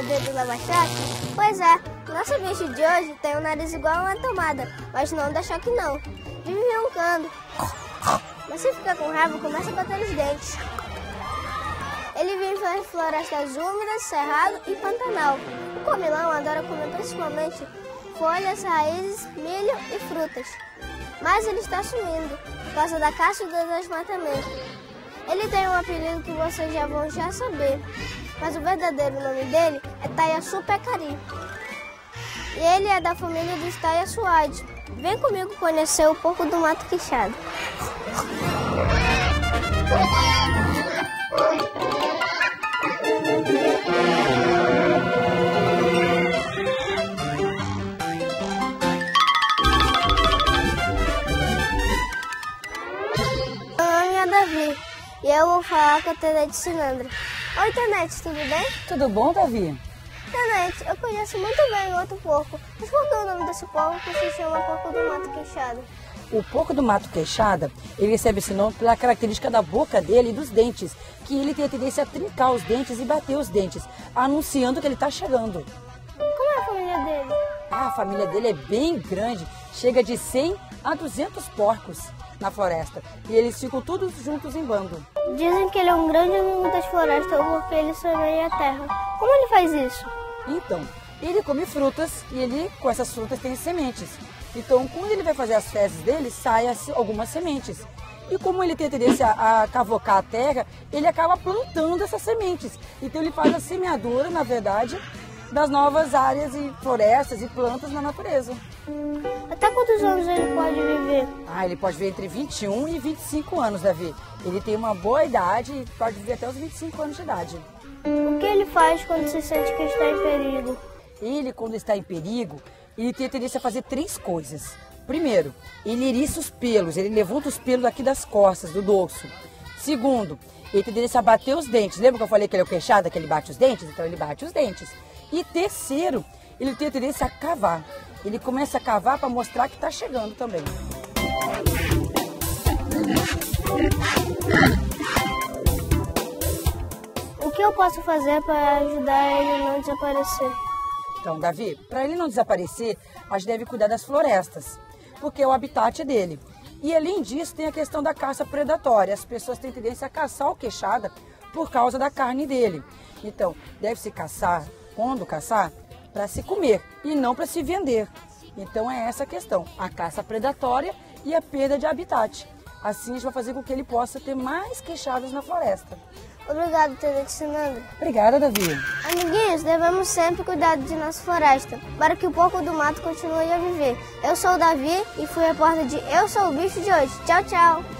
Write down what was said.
o dedo da baixada? Pois é, nosso bicho de hoje tem um nariz igual a uma tomada, mas não dá choque não. Vive roncando. Mas se ficar com raiva, começa a bater os dentes. Ele vive em florestas úmidas, cerrado e pantanal. O comilão adora comer principalmente folhas, raízes, milho e frutas. Mas ele está sumindo por causa da caça e do desmatamento. Ele tem um apelido que vocês já vão já saber, mas o verdadeiro nome dele é Taiaçu Pecari. E ele é da família dos Taiaçuade. Vem comigo conhecer o porco do mato queixado. E eu vou falar com a Tenente Sinandra. Oi, Tenente, tudo bem? Tudo bom, Davi? Tenente, eu conheço muito bem o outro porco, mas qual é o nome desse porco que se chama porco do mato queixado? O porco do mato queixada, ele recebe esse nome pela característica da boca dele e dos dentes, que ele tem a tendência a trincar os dentes e bater os dentes, anunciando que ele está chegando. Como é a família dele? Ah, a família dele é bem grande, chega de 100 a 200 porcos na floresta. E eles ficam todos juntos em bando. Dizem que ele é um grande amigo das florestas porque ele semeia a terra. Como ele faz isso? Então, ele come frutas e ele, com essas frutas, tem sementes. Então, quando ele vai fazer as fezes dele, saem algumas sementes. E como ele tem a tendência a cavocar a terra, ele acaba plantando essas sementes. Então, ele faz a semeadura, na verdade, das novas áreas e florestas e plantas na natureza. Até quantos anos ele pode viver? Ah, ele pode viver entre 21 e 25 anos, Davi. Ele tem uma boa idade e pode viver até os 25 anos de idade. O que ele faz quando se sente que está em perigo? Ele, quando está em perigo, ele tem a tendência a fazer três coisas. Primeiro, ele eriça os pelos, ele levanta os pelos aqui das costas, do dorso. Segundo, ele tem a tendência a bater os dentes. Lembra que eu falei que ele é o queixada, que ele bate os dentes? Então ele bate os dentes. E terceiro, ele tem tendência a cavar. Ele começa a cavar para mostrar que está chegando também. O que eu posso fazer para ajudar ele a não desaparecer? Então, Davi, para ele não desaparecer, a gente deve cuidar das florestas, porque é o habitat dele. E além disso, tem a questão da caça predatória. As pessoas têm tendência a caçar o queixada por causa da carne dele. Então, deve-se caçar quando caçar, para se comer e não para se vender. Então é essa a questão, a caça predatória e a perda de habitat. Assim a gente vai fazer com que ele possa ter mais queixadas na floresta. Obrigado, Tenente. Obrigada, Davi. Amiguinhos, devemos sempre cuidar de nossa floresta, para que o pouco do mato continue a viver. Eu sou o Davi e fui a porta de Eu Sou o Bicho de hoje. Tchau, tchau.